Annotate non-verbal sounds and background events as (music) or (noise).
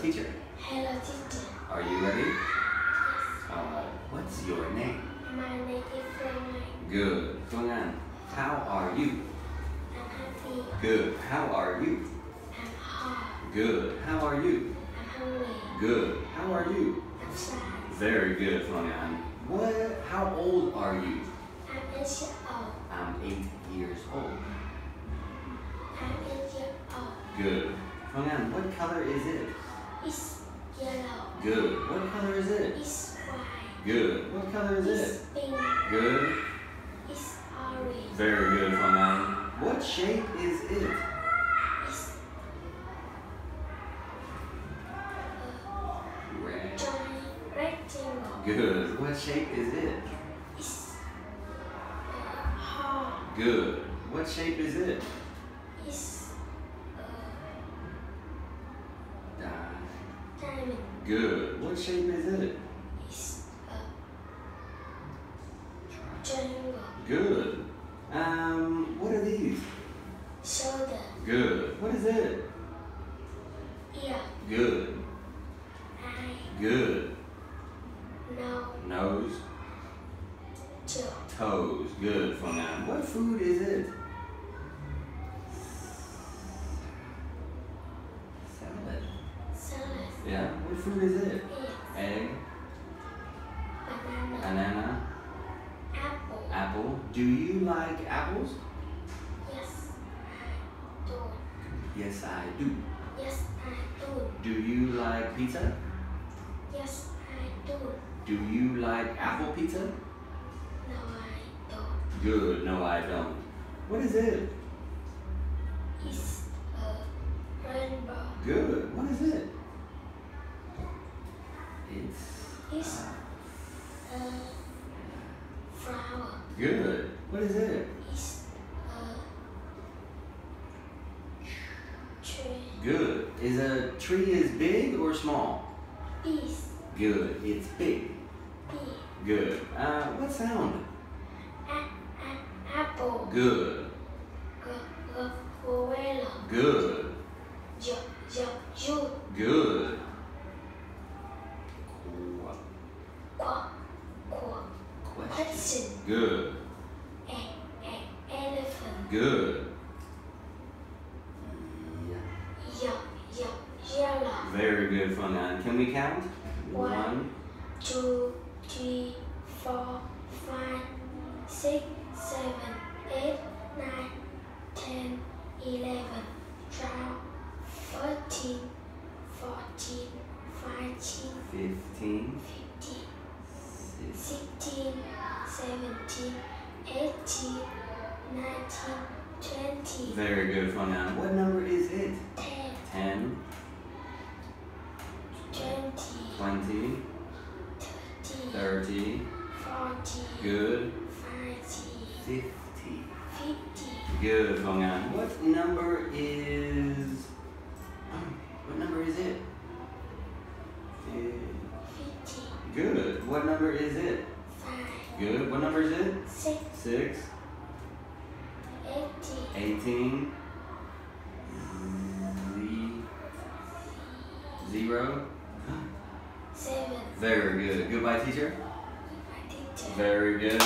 teacher. Hello, teacher. Are you ready? Yes. Uh, what's your name? My name is Phương Good. Anh. How are you? I'm happy. Good. How are you? I'm hot. Good. How are you? I'm hungry. Good. How are you? I'm sad. Very good, Anh. What? How old are you? I'm eight years old. I'm eight years old. I'm eight years old. Good. Anh, what color is it? It's yellow. Good. What color is it? It's white. Good. What color is It's it? pink. Good. It's orange. Very good, Phương What shape is it? It's Red. rectangle. Good. What shape is it? It's uh, hard. Good. What shape is it? It's uh, Di- diamond. Good. What shape is it? It's a triangle. Good. Um, what are these? Shoulder. Good. What is it? Ear. Good. Eye. Good. Nose. Nose. Jaw. Toes. Good, Phương Anh. What food is it? Food is it? Egg. Egg. Banana. Banana. Apple. Apple. Do you like apples? Yes, I do. Yes, I do. Yes, I do. Do you like pizza? Yes, I do. Do you like apple pizza? No, I don't. Good. No, I don't. What is it? It's a rainbow. Good. What is it? It's. It's uh, a flower. good. What is it? It's a tree. Good. Is a tree is big or small? It's Good. It's big. big. Good. Uh, what sound? A, a, apple. Good. G. Good. Good. Elephant. Good. Yeah. Y, y, yellow. Very good, Phương Anh. Can we count? One. two, three, four, five, six, seven, eight, nine, ten, eleven, twelve, thirteen, fourteen, fifteen, fifteen. Fifteen, Six. sixteen, seventeen, eighteen, nineteen, twenty, Very good, Phương Anh. What number is it? ten, Ten. twenty, Twenty. thirty, Thirty. forty, Good. fifty, Fifty. fifty. Fifty. Good, Phương Anh. What number is? (clears throat) What number is it? Good. What number is it? five, Good. What number is it? six, Six. Eighteen. Z. Zero. seven. Very good. Goodbye, teacher. My teacher. Very good.